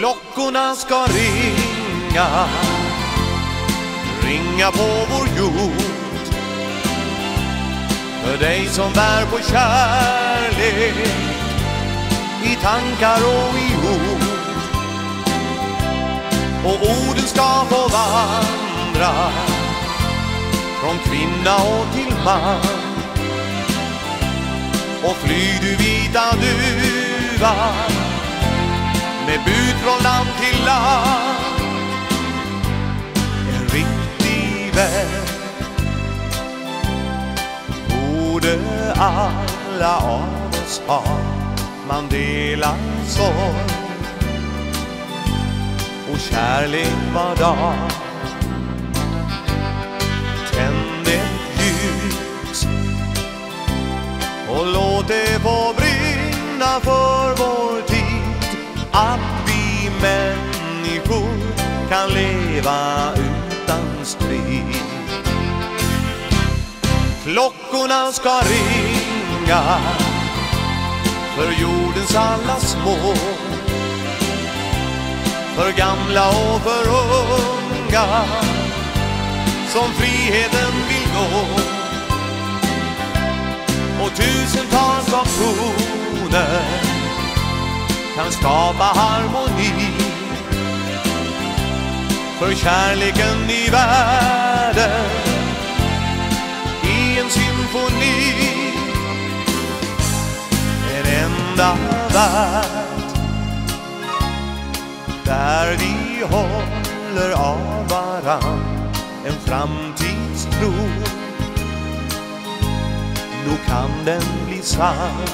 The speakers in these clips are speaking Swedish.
Klockorna ska ringa. Ringa på vår jord. För dig som bär på kärlek I tankar och i ord. Och orden ska få vandra Från kvinna och till man. Och flyg du vita duva med bud från land till land. En riktig vän. Borde alla av oss ha Man delar sorg. Och kärlek var dag. Tänd ett ljus. Och låt det få brinna för kan leva utan strid. Klockorna ska ringa för jordens alla små. För gamla och för unga som friheten vill nå. Och tusentals av toner kan skapa harmoni för kärleken i världen. I en symfoni en enda värld. Där vi håller av varann en framtidstro. Nog kan den bli sann.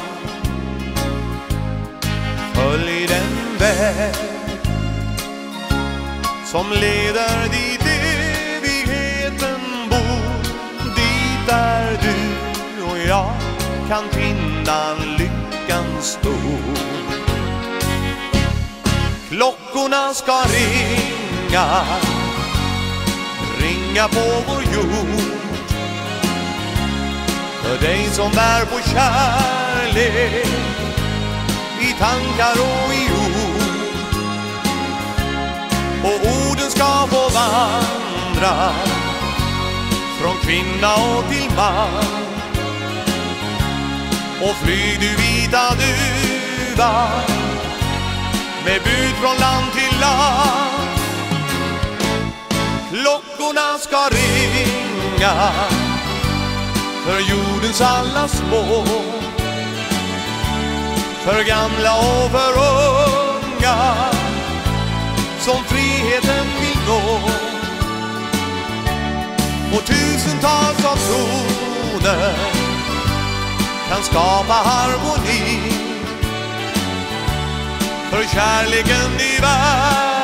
Följ den väg som leder dit evigheten bor. Dit där du och jag kan finna lyckans stor. Klockorna ska ringa Ringa på vår jord. För dig som bär på kärlek i tankar och vandrar Från kvinna och till man. Och flyg du vita duva Med bud från land till land. Klockorna ska ringa För jordens alla små. För gamla och för unga som fri och tusentals av toner kan skapa harmoni. För kärleken i världen